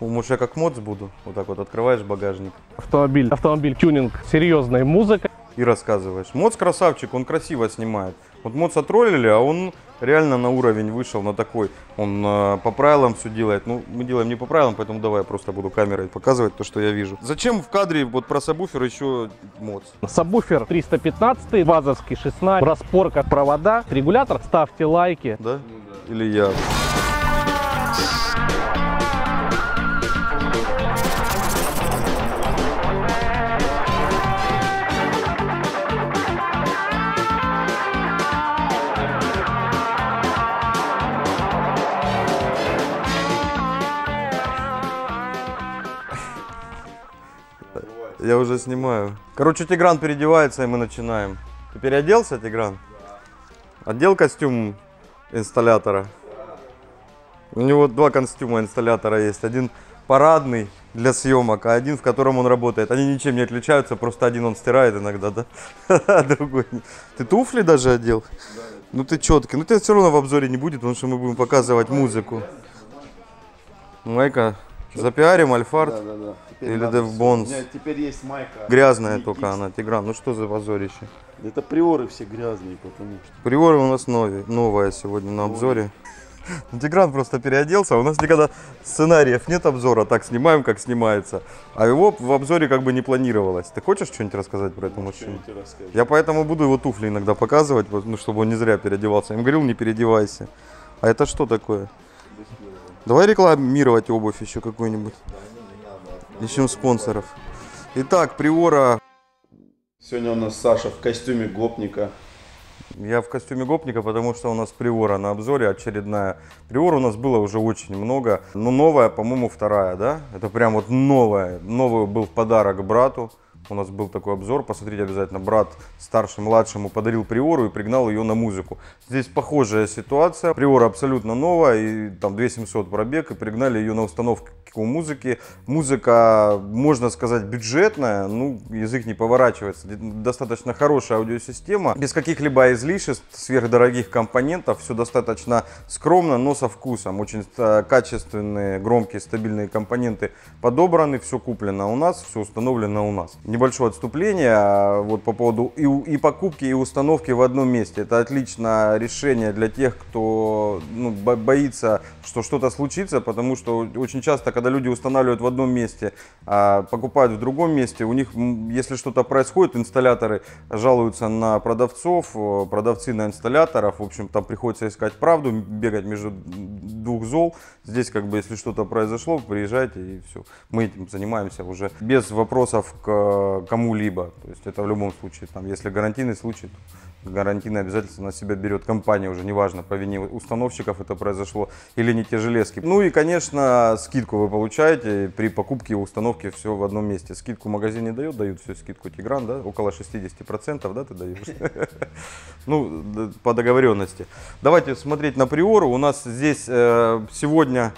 Может, я как моц буду? Вот так вот открываешь багажник Автомобиль, автомобиль тюнинг, серьезная музыка. и рассказываешь. Моц красавчик, он красиво снимает. Вот Моца троллили, а он реально на уровень вышел, на такой. Он э, по правилам все делает. Ну, мы делаем не по правилам, поэтому давай я просто буду камерой показывать то, что я вижу. Зачем в кадре вот про сабвуфер еще Моц? Сабвуфер 315, вазовский 16, распорка провода, регулятор. Ставьте лайки. Да? Или я? Я уже снимаю. Короче, Тигран переодевается, и мы начинаем. Ты переоделся, Тигран? Одел костюм инсталлятора. У него два костюма инсталлятора есть. Один парадный для съемок, а один, в котором он работает. Они ничем не отличаются, просто один он стирает иногда, да? А другой нет. Ты туфли даже одел? Ну ты четкий. Ну тебя все равно в обзоре не будет, потому что мы будем показывать музыку. Майка, запиарим Альфард. Да, да, да. Теперь Или меня теперь есть майка. Грязная И только кисть. она, Тигран. Ну что за позорище? Это приоры все грязные, потому что. Приоры у нас новые, новая сегодня на обзоре. Ну, Тигран просто переоделся, у нас никогда сценариев нет обзора, так снимаем, как снимается. А его в обзоре как бы не планировалось. Ты хочешь что-нибудь рассказать про? Что-нибудь расскажешь? Я поэтому буду его туфли иногда показывать, ну, чтобы он не зря переодевался. Я им говорил, не переодевайся. А это что такое? Давай рекламировать обувь еще какую-нибудь. Ищем спонсоров. Итак, Приора Сегодня у нас Саша в костюме гопника. Я в костюме гопника, потому что у нас приора на обзоре очередная. Приор у нас было уже очень много. Но новая, по-моему, вторая, да? Это прям вот новая. Новый был в подарок брату. У нас был такой обзор, посмотрите обязательно. Брат старший младшему подарил приору и пригнал ее на музыку. Здесь похожая ситуация. Приора абсолютно новая, и там 2700 пробег, и пригнали ее на установку музыки. Музыка, можно сказать, бюджетная, ну, язык не поворачивается. Достаточно хорошая аудиосистема, без каких-либо излишеств, сверхдорогих компонентов, все достаточно скромно, но со вкусом. Очень э, качественные, громкие, стабильные компоненты подобраны, все куплено у нас, все установлено у нас. Небольшое отступление а, вот по поводу и, и покупки, и установки в одном месте. Это отличное решение для тех, кто ну, бо- боится, что что-то случится, потому что очень часто, когда люди устанавливают в одном месте, а покупают в другом месте, у них, если что-то происходит, инсталляторы жалуются на продавцов, продавцы на инсталляторов, в общем, там приходится искать правду, бегать между двух зол. Здесь, как бы, если что-то произошло, приезжайте и все. Мы этим занимаемся уже без вопросов к кому-либо. То есть это в любом случае, там, если гарантийный случай, то гарантийное обязательство на себя берет компания уже, неважно, по вине установщиков это произошло или не те железки. Ну и, конечно, скидку вы получаете при покупке и установке все в одном месте. Скидку магазин не дает, дают всю скидку Тигран, да, около 60%, да, ты даешь? Ну, по договоренности. Давайте смотреть на приору. У нас здесь э, сегодня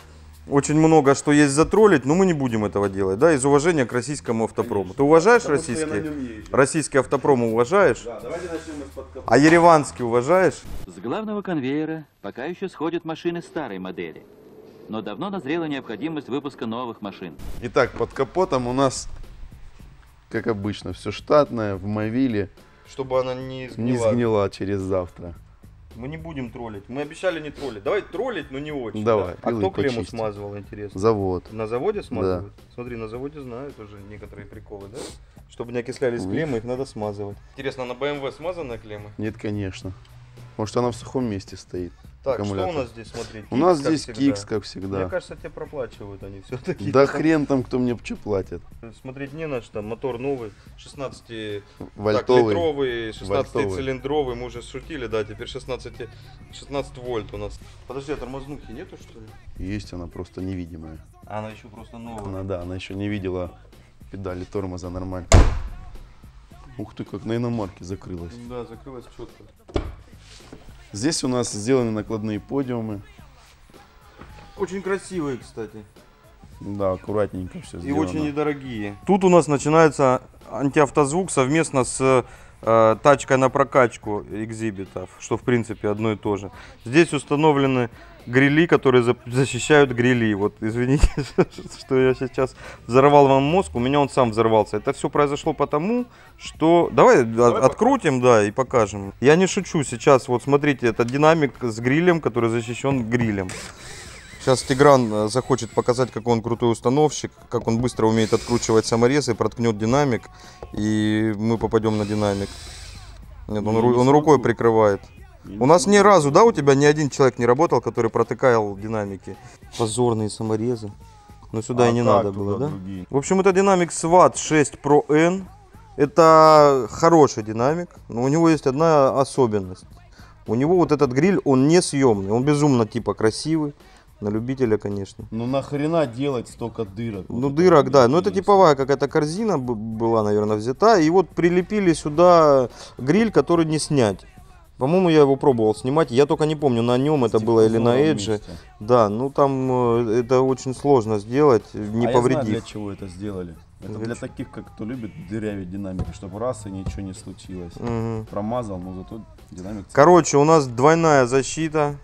очень много что есть затроллить, но мы не будем этого делать, да, из уважения к российскому автопрому. Ты уважаешь Потому российский? Российский автопром уважаешь? Да, давайте начнем из-под. А ереванский уважаешь? С главного конвейера пока еще сходят машины старой модели. Но давно назрела необходимость выпуска новых машин. Итак, под капотом у нас, как обычно, все штатное, в мобиле. Чтобы она не Не сгнила через завтра. Мы не будем троллить. Мы обещали не троллить. Давай троллить, но не очень. Давай, да? А кто клемму почисти. смазывал, интересно? Завод. На заводе смазывают? Смотри, на заводе знают уже некоторые приколы, да? Чтобы не окислялись Ух. клеммы, их надо смазывать. Интересно, на BMW смазанные клеммы? Нет, конечно. Может, она в сухом месте стоит. Так, что у нас здесь, смотри? У нас здесь всегда. кикс, как Мне всегда. кажется, тебе проплачивают они все-таки. Да хрен там, кто мне что платит. Смотреть не на что, мотор новый, 16 Вольтовый. Так, литровый, 16 Вольтовый. цилиндровый, мы уже шутили, да, теперь 16, 16 вольт у нас. Подожди, а тормознухи нету что ли? Есть она просто невидимая. А она еще просто новая. Она, да, она еще не видела педали тормоза нормально. Ух ты, как на иномарке закрылась. Да, закрылась четко. Здесь у нас сделаны накладные подиумы. Очень красивые, кстати. Да, аккуратненько все и сделано. очень недорогие. Тут у нас начинается антиавтозвук совместно с э, тачкой на прокачку экзибитов, что в принципе одно и то же. Здесь установлены грили, которые за- защищают грили. Вот извините, что я сейчас взорвал вам мозг, у меня он сам взорвался. Это все произошло потому, что... Давай, от- открутим, да, и покажем. Я не шучу сейчас, вот смотрите, это динамик с грилем, который защищен грилем. Сейчас Тигран э, захочет показать, какой он крутой установщик, как он быстро умеет откручивать саморезы, проткнет динамик, и мы попадем на динамик. Нет, он, ру- он рукой прикрывает. У нас ни разу, да, у тебя ни один человек не работал, который протыкал динамики. Позорные саморезы. Но сюда А и не надо было, да? другие? В общем, это динамик SWAT 6 Pro N. Это хороший динамик, но у него есть одна особенность. У него вот этот гриль, он не съемный, он безумно типа красивый. На любителя, конечно. Ну нахрена делать столько дырок? Ну, Вот дырок, да. Ну, это интересно. типовая какая-то корзина была, наверное, взята. И вот прилепили сюда гриль, который не снять. По-моему, я его пробовал снимать. Я только не помню, на нем это было или на Эдже. вместе. Да, ну там э, это очень сложно сделать, не а я знаю, повредив. для чего это сделали. Это Для таких, как кто любит дырявить динамики, чтобы раз и ничего не случилось. Мгм. Промазал, но зато динамик... Короче, у нас двойная защита.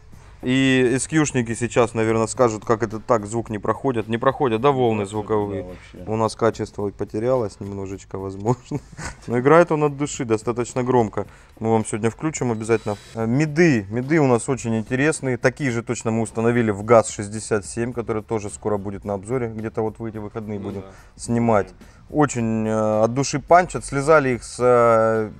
И эскьюшники сейчас, наверное, скажут, как это так, звук не проходит. Не проходят, да, волны Да, звуковые? вообще. У нас качество потерялось немножечко, возможно. Но играет он от души, достаточно громко. Мы вам сегодня включим обязательно. Э, Меды. Меды у нас очень интересные. Такие же точно мы установили в ГАЗ-67, который тоже скоро будет на обзоре. Где-то вот в эти выходные будем снимать. Очень э, от души панчат. Слезали их с э,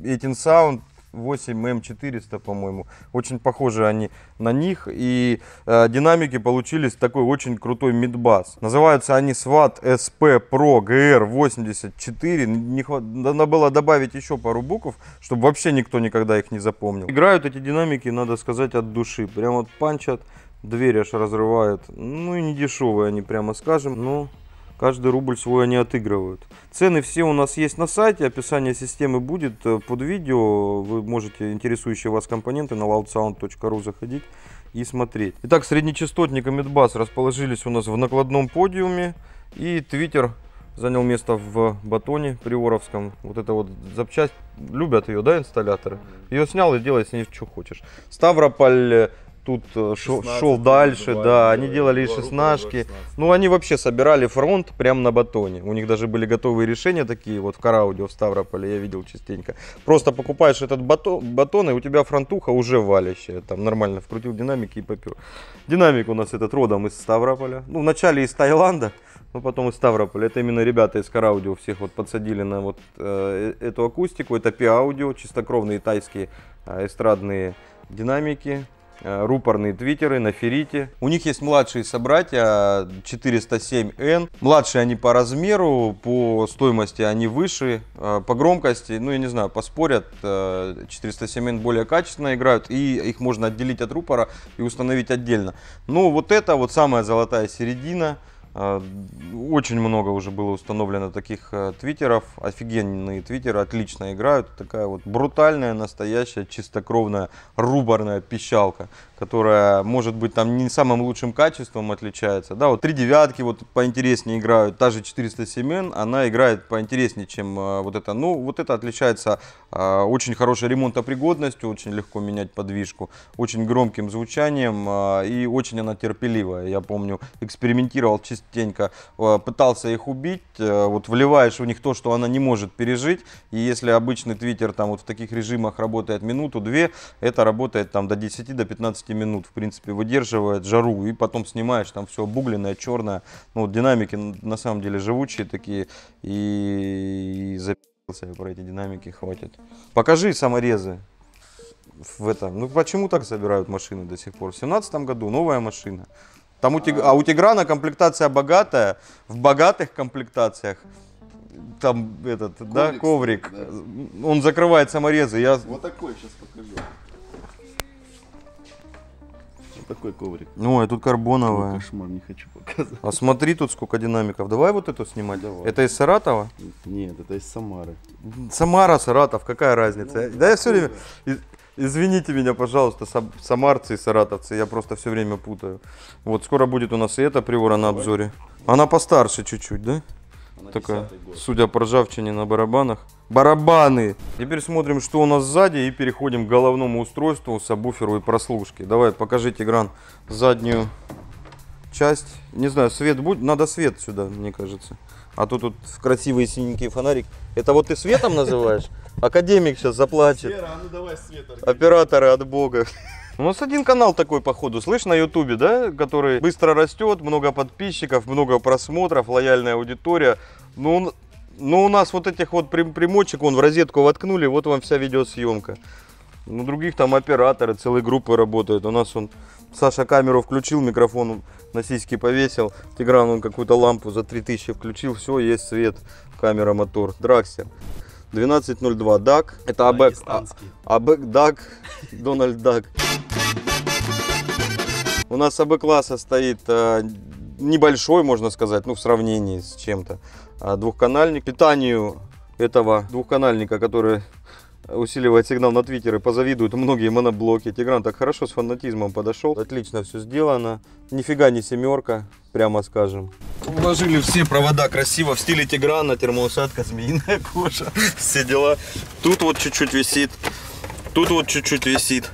18 Sound 8M400, по-моему. Очень похожи они на них. И э, динамики получились такой очень крутой мидбас. Называются они SWAT SP Pro GR84. Не хва- Надо было добавить еще пару букв, чтобы вообще никто никогда их не запомнил. Играют эти динамики, надо сказать, от души. Прям вот панчат, дверь аж разрывают. Ну и не дешевые они, прямо скажем. Но Каждый рубль свой они отыгрывают. Цены все у нас есть на сайте, описание системы будет э, под видео. Вы можете интересующие вас компоненты на loudsound.ru заходить и смотреть. Итак, среднечастотник и Midbass расположились у нас в накладном подиуме. И Твиттер занял место в батоне приоровском. Вот это вот запчасть, любят ее, да, инсталляторы? Ее снял и делай с ней что хочешь. Ставрополь тут э, шел, 16 шел дальше, добавили, да, они делали и шестнашки. 16. Ну, они вообще собирали фронт прямо на батоне. У них даже были готовые решения такие, вот в Караудио, в Ставрополе, я видел частенько. Просто покупаешь этот батон, батон и у тебя фронтуха уже валящая. Там нормально вкрутил динамики и попер. Динамик у нас этот родом из Ставрополя. Ну, вначале из Таиланда, но потом из Ставрополя. Это именно ребята из Караудио всех вот подсадили на вот э, эту акустику. Это P-аудио, чистокровные тайские э, эстрадные динамики э, рупорные твиттеры на феррите. У них есть младшие собратья 407N. Младшие они по размеру, по стоимости они выше, э, по громкости, ну я не знаю, поспорят. э, 407N более качественно играют и их можно отделить от рупора и установить отдельно. Но вот это вот самая золотая середина. Э, Очень много уже было установлено таких э, твиттеров. Офигенные твиттеры, отлично играют. Такая вот брутальная, настоящая, чистокровная, руборная пищалка, которая может быть там не самым лучшим качеством отличается. Да, вот три девятки вот поинтереснее играют. Та же 407N, она играет поинтереснее, чем э, вот это. Ну, вот это отличается э, очень хорошей ремонтопригодностью, очень легко менять подвижку, очень громким звучанием и очень она терпеливая. Я помню, экспериментировал частенько, э, пытался их убить, э, вот вливаешь в них то, что она не может пережить, и если обычный твиттер там вот в таких режимах работает минуту-две, это работает там до 10 до 15 минут, в принципе, выдерживает жару, и потом снимаешь, там все обугленное, черное, ну, вот динамики на самом деле живучие такие, и, и запился я про эти динамики, хватит. Покажи саморезы в этом. Ну почему так собирают машины до сих пор? В 2017 году новая машина. Там у Тиг- а у Тиграна комплектация богатая. В богатых комплектациях там этот, да, Коврик коврик. стоит, Он закрывает саморезы. Я Вот такой сейчас покажу. Вот такой коврик. Ну, а тут Ой, карбоновая. кошмар, не хочу показывать. А смотри, тут сколько динамиков. Давай вот эту снимать. Давай. Это из Саратова? Нет, это из Самары. Самара, Саратов, какая разница? Да я все время... Извините меня, пожалуйста, сам- самарцы и саратовцы, я просто все время путаю. Вот, скоро будет у нас и эта приора на обзоре. Она постарше чуть-чуть, да? Такая, судя по ржавчине на барабанах. Барабаны! Теперь смотрим, что у нас сзади и переходим к головному устройству, сабвуферу и прослушке. Давай, покажи, Тигран, заднюю часть. Не знаю, свет будет? Надо свет сюда, мне кажется. А то тут красивый синенький фонарик. Это вот ты светом называешь? Академик сейчас заплачет. ну давай свет Операторы от бога. У нас один канал такой, походу, слышь, на ютубе, да, который быстро растет, много подписчиков, много просмотров, лояльная аудитория. Ну, он- ну, у нас вот этих вот прям- примочек, вон в розетку воткнули, вот вам вся видеосъемка. Ну, других там операторы, целые группы работают. У нас он, Саша камеру включил, микрофон на сиськи повесил, Тигран он какую-то лампу за 3000 включил, все, есть свет, камера, мотор. Драксер. 1202 DAC. Это АБЭК. а- АБЭК DAC. Дональд Дак. У нас АБ класса стоит э, небольшой, можно сказать, ну в сравнении с чем-то. А, Двухканальник. Питанию этого двухканальника, который усиливает сигнал на твиттеры, позавидуют многие моноблоки. Тигран так хорошо с фанатизмом подошел. Отлично все сделано. Нифига не семерка, прямо скажем. Уложили все провода красиво в стиле Тиграна, термоусадка, змеиная кожа, все дела. Тут вот чуть-чуть висит, тут вот чуть-чуть висит.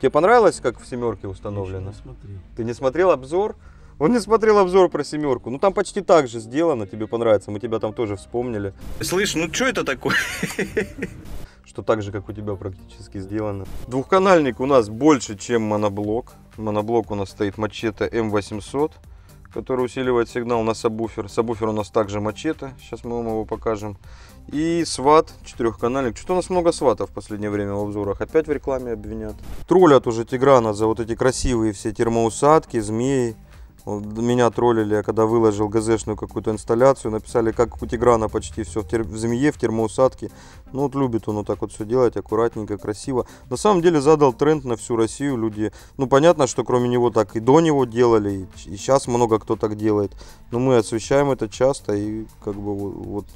Тебе понравилось, как в семерке установлено? Смотри. Ты не смотрел обзор? Он не смотрел обзор про семерку. Ну там почти так же сделано, тебе понравится. Мы тебя там тоже вспомнили. Слышь, ну что это такое? Что так же, как у тебя практически сделано. Двухканальник у нас больше, чем моноблок. Моноблок у нас стоит мачете М800, который усиливает сигнал на сабвуфер. Сабвуфер у нас также мачете. Сейчас мы вам его покажем. И сват, четырехканальник. Что-то у нас много сватов в последнее время в обзорах. Опять в рекламе обвинят. Троллят уже Тиграна за вот эти красивые все термоусадки, змеи. Меня троллили, когда выложил ГЗшную какую-то инсталляцию, написали, как у Тиграна почти все в, тер- в змее, в термоусадке. Ну вот любит он вот так вот все делать, аккуратненько, красиво. На самом деле задал тренд на всю Россию. Люди, ну понятно, что кроме него так и до него делали, и, сейчас много кто так делает. Но мы освещаем это часто и как бы вот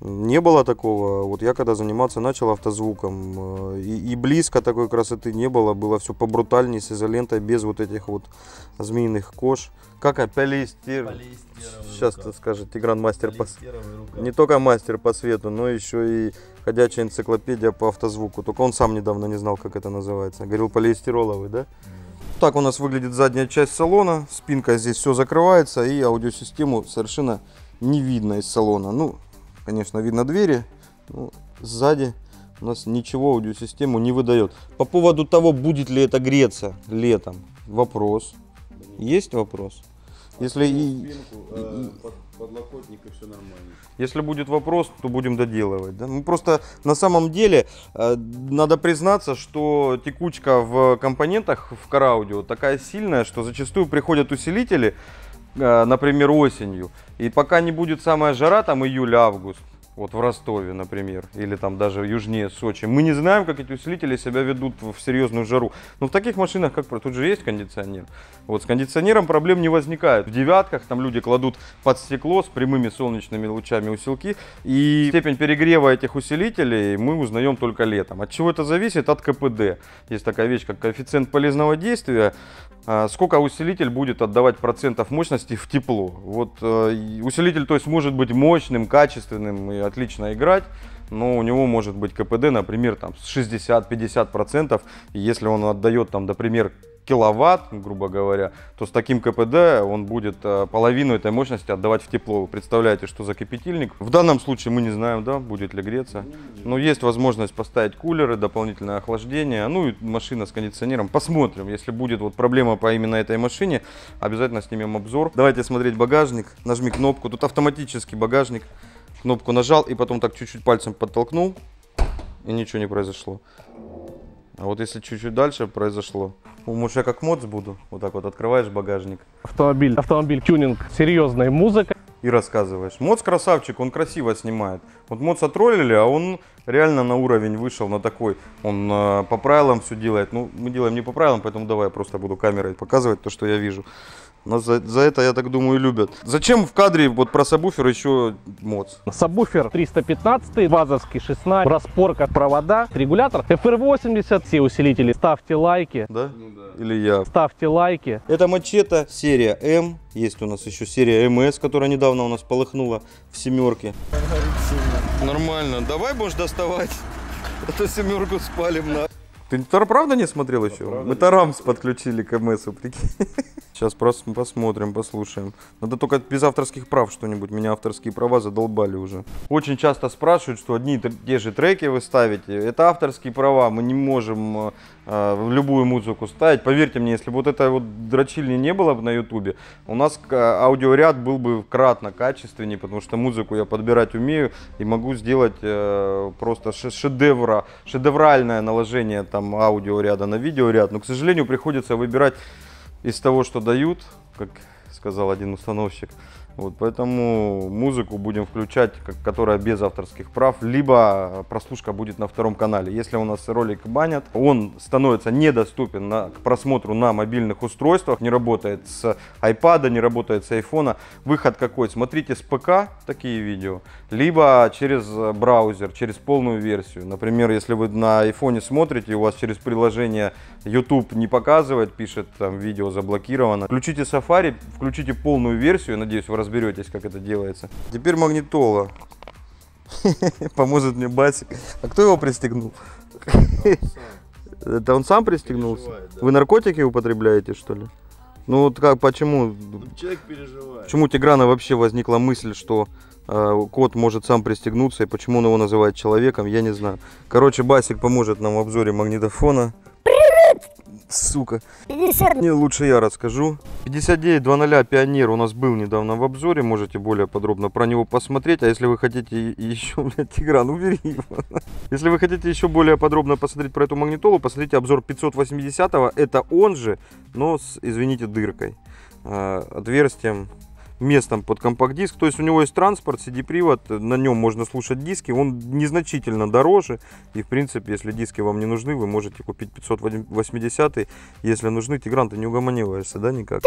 не было такого. Вот я когда заниматься начал автозвуком, э, и, и близко такой красоты не было. Было все побрутальнее, с изолентой, без вот этих вот змеиных кож. Как а, полиэстер. Сейчас ты скажет Тигран мастер по... Не только мастер по свету, но еще и ходячая энциклопедия по автозвуку. Только он сам недавно не знал, как это называется. Говорил полиэстероловый, да? Так у нас выглядит задняя часть салона. Спинка здесь все закрывается и аудиосистему совершенно не видно из салона. Ну, конечно, видно двери. но сзади у нас ничего аудиосистему не выдает. По поводу того, будет ли это греться летом, вопрос. Есть вопрос? Если, и- э, подлокотник и все нормально. если будет вопрос, то будем доделывать. Да? Ну, просто на самом деле э, надо признаться, что текучка в компонентах в караудио такая сильная, что зачастую приходят усилители, например, осенью. И пока не будет самая жара, там июль-август, вот в Ростове, например, или там даже южнее Сочи, мы не знаем, как эти усилители себя ведут в серьезную жару. Но в таких машинах, как про- тут же есть кондиционер. Вот с кондиционером проблем не возникает. В девятках там люди кладут под стекло с прямыми солнечными лучами усилки. И степень перегрева этих усилителей мы узнаем только летом. От чего это зависит? От КПД. Есть такая вещь, как коэффициент полезного действия. А, Сколько усилитель будет отдавать процентов мощности в тепло. Вот э, усилитель, то есть, может быть мощным, качественным и отлично играть, но у него может быть КПД, например, там с 60-50 процентов. И если он отдает там, например, киловатт, грубо говоря, то с таким КПД он будет э, половину этой мощности отдавать в тепло. Вы представляете, что за кипятильник? В данном случае мы не знаем, да, будет ли греться. Но есть возможность поставить кулеры, дополнительное охлаждение. Ну и машина с кондиционером. Посмотрим, если будет вот проблема по именно этой машине, обязательно снимем обзор. Давайте смотреть багажник. Нажми кнопку. Тут автоматический багажник. Кнопку нажал и потом так чуть-чуть пальцем подтолкнул. И ничего не произошло. А вот если чуть-чуть дальше произошло. Может, я как моц буду. Вот так вот открываешь багажник Автомобиль, автомобиль тюнинг серьезной музыкой. и рассказываешь. Моц красавчик, он красиво снимает. Вот Моц отроллили, а он реально на уровень вышел, на такой. Он э, по правилам все делает. Ну, мы делаем не по правилам, поэтому давай я просто буду камерой показывать то, что я вижу. Нас за, за это, я так думаю, любят. Зачем в кадре вот про сабвуфер еще Моц? Сабвуфер 315, вазовский 16, распорка провода, регулятор FR80, все усилители. Ставьте лайки. Да? Ну да. или я. Ставьте лайки. Это мачете серия М. Есть у нас еще серия МС, которая недавно у нас полыхнула в семерке. Нормально. Давай будешь доставать. То семерку спалим на. Ты правда не смотрел еще? Мы Тарамс подключили к МСу, прикинь. Сейчас прос- посмотрим, послушаем. Надо только без авторских прав что-нибудь. Меня авторские права задолбали уже. Очень часто спрашивают, что одни и те же треки вы ставите. Это авторские права. Мы не можем э, э, любую музыку ставить. Поверьте мне, если бы вот этой вот дрочильни не было бы на ютубе, у нас к- аудиоряд был бы кратно качественнее, потому что музыку я подбирать умею и могу сделать э, просто ше- шедевра, шедевральное наложение там аудиоряда на видеоряд. Но, к сожалению, приходится выбирать из того, что дают, как сказал один установщик. Вот, поэтому музыку будем включать, которая без авторских прав, либо прослушка будет на втором канале. Если у нас ролик банят, он становится недоступен на, к просмотру на мобильных устройствах, не работает с iPad, не работает с iPhone. Выход какой? Смотрите с ПК такие видео, либо через э, браузер, через полную версию. Например, если вы на iPhone смотрите, у вас через приложение YouTube не показывает, пишет там видео заблокировано. Включите Safari, включите полную версию, надеюсь, вы разберетесь, как это делается. Теперь магнитола. Поможет мне Басик. А кто его пристегнул? Это он сам пристегнулся? Вы наркотики употребляете, что ли? Ну вот как, почему, Человек переживает. почему у Тиграна вообще возникла мысль, что э, кот может сам пристегнуться, и почему он его называет человеком, я не знаю. Короче, Басик поможет нам в обзоре магнитофона. Сука. 50 Не, лучше я расскажу. 5900 Пионер у нас был недавно в обзоре, можете более подробно про него посмотреть. А если вы хотите еще, блядь, Тигран, убери его. Если вы хотите еще более подробно посмотреть про эту магнитолу, посмотрите обзор 580 Это он же, но с, извините, дыркой. э, отверстием местом под компакт-диск. То есть у него есть транспорт, CD-привод, на нем можно слушать диски, он незначительно дороже. И в принципе, если диски вам не нужны, вы можете купить 580 если нужны. Тигран, ты не угомониваешься, да, никак?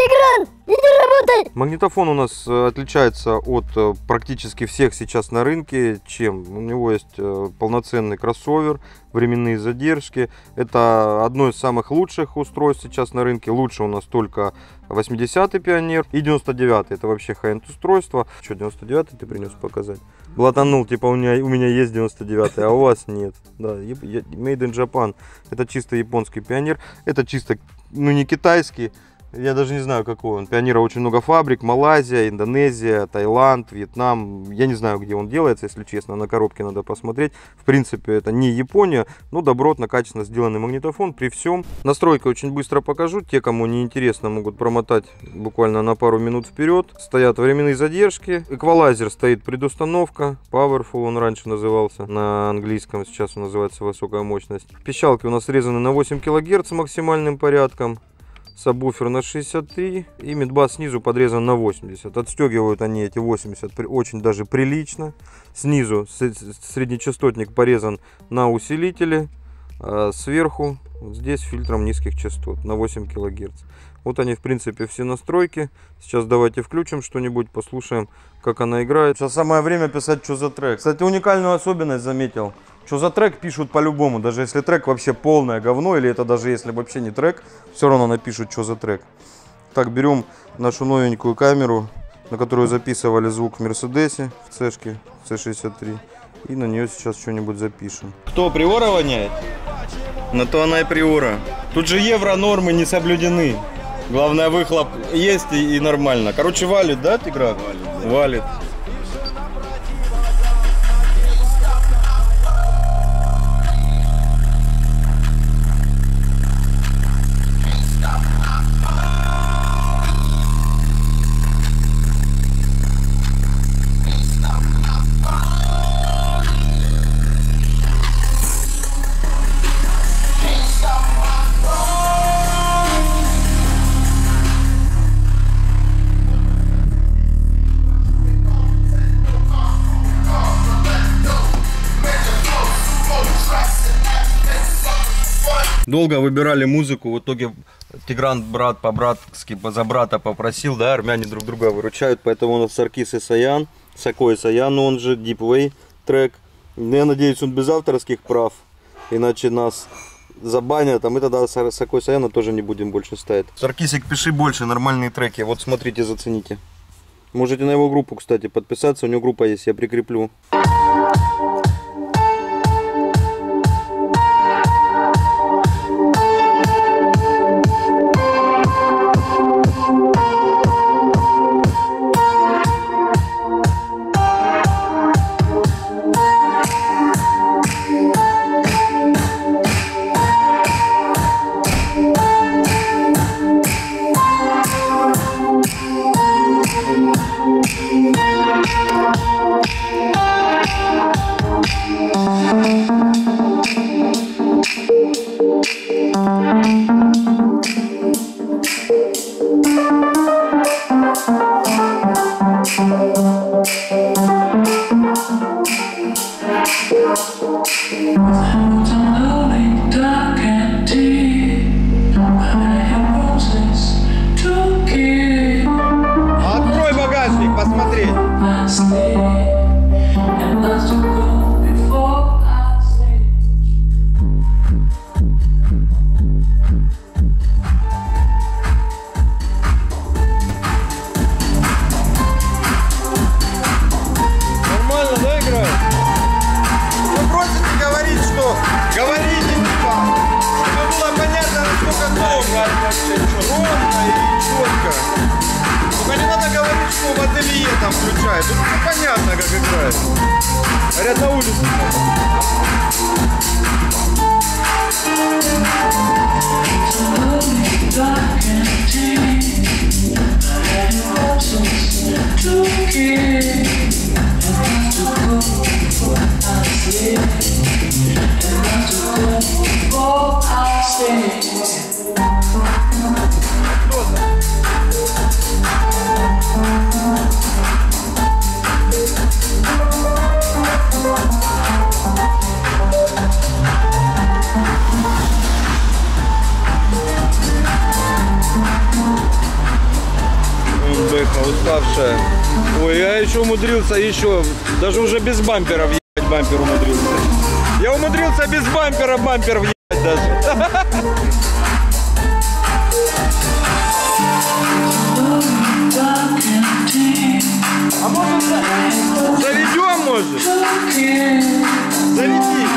иди работай! Магнитофон у нас э, отличается от э, практически всех сейчас на рынке. Чем? У него есть э, полноценный кроссовер, временные задержки. Это одно из самых лучших устройств сейчас на рынке. Лучше у нас только 80-й Пионер и 99-й. Это вообще хай устройство. Что, 99-й ты принес показать? Блатанул, типа у меня, у меня есть 99-й, а у вас нет. Да, made in Japan. Это чисто японский Пионер. Это чисто, ну не китайский. Я даже не знаю, какой он. Пионера очень много фабрик. Малайзия, Индонезия, Таиланд, Вьетнам. Я не знаю, где он делается, если честно. На коробке надо посмотреть. В принципе, это не Япония, но добротно, качественно сделанный магнитофон при всем. Настройки очень быстро покажу. Те, кому не интересно, могут промотать буквально на пару минут вперед. Стоят временные задержки. Эквалайзер стоит предустановка. Powerful он раньше назывался на английском. Сейчас он называется высокая мощность. Пищалки у нас срезаны на 8 кГц максимальным порядком сабвуфер на 63 и мидбас снизу подрезан на 80. Отстегивают они эти 80 при- очень даже прилично. Снизу среднечастотник порезан на усилителе, а сверху вот здесь фильтром низких частот на 8 кГц. Вот они в принципе все настройки. Сейчас давайте включим что-нибудь, послушаем, как она играет. Сейчас самое время писать, что за трек. Кстати, уникальную особенность заметил. Что за трек пишут по-любому, даже если трек вообще полное говно, или это даже если вообще не трек, все равно напишут, что за трек. Так, берем нашу новенькую камеру, на которую записывали звук в Мерседесе, в цешке, C63, и на нее сейчас что-нибудь запишем. Кто, приора воняет? На то она и приора. Тут же евро нормы не соблюдены. Главное, выхлоп есть и, и нормально. Короче, валит, да, Тигра? Валит. Валит. Долго выбирали музыку, в итоге Тигран брат по-братски за брата попросил, да, армяне друг друга выручают, поэтому у нас Саркис и Саян, Сако и Саян, он же Deep Way трек. Ну, Я надеюсь, он без авторских прав, иначе нас забанят, а мы тогда Сакой Саяна тоже не будем больше ставить. Саркисик, пиши больше, нормальные треки. Вот смотрите, зацените. Можете на его группу, кстати, подписаться. У него группа есть, я прикреплю. Умудрился еще, даже уже без бампера въехать бампер умудрился. Я умудрился без бампера бампер въехать даже. А может за- заведем, может? Заведи.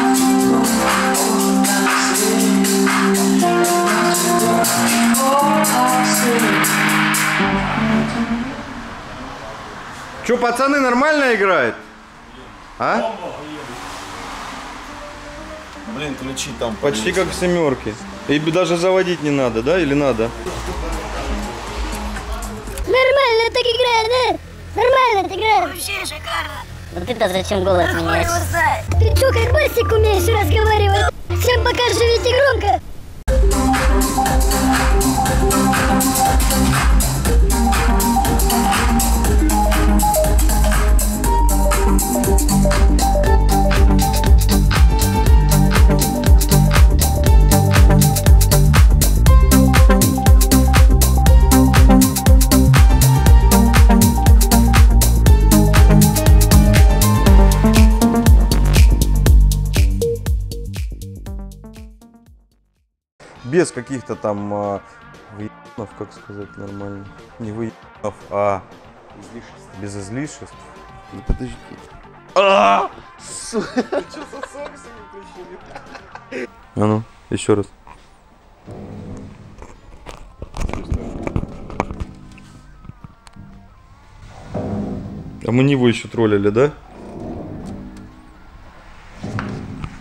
Че, пацаны, нормально играют? А? Блин, ключи там. Почти как в семерке. И даже заводить не надо, да? Или надо? Нормально так играет, да? Нормально так играет. Вообще шикарно. Вот ты-то зачем голос меняешь? Ты что, как басик умеешь разговаривать? Всем пока живите громко. Без каких-то там а, выебанов, как сказать нормально. Не выебанов, а без излишеств. Ну подожди. А ну, еще раз. А мы него еще троллили, да?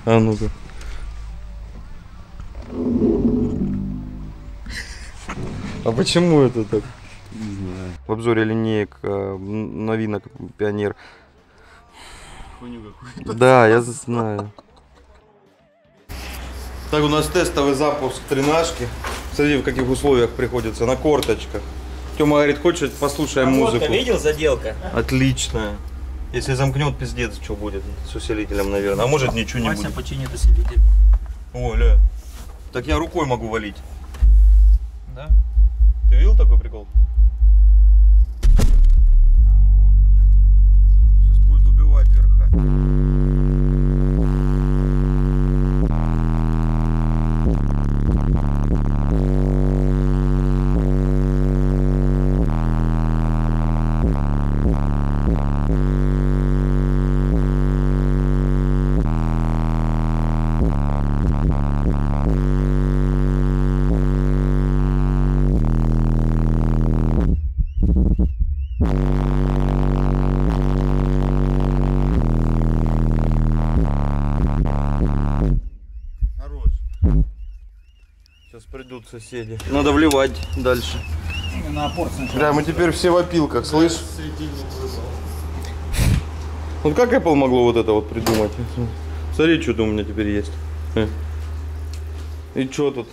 А ну-ка. А почему это так? Не знаю. В обзоре линеек э, м, новинок Пионер. Да, я знаю. Так, у нас тестовый запуск тренажки. Смотри, в каких условиях приходится, на корточках. Тёма говорит, хочет, послушаем музыку. видел заделка? Отлично. Если замкнет, пиздец, что будет с усилителем, наверное. А может ничего не Вася будет. починит усилитель. О, ля. Так я рукой могу валить. Да? Ты видел такой прикол? Bye. Соседи. Надо вливать дальше. Бля, мы теперь все в опилках, слышь? Вот как Apple могло вот это вот придумать? Смотри, что у меня теперь есть. Э. И что тут?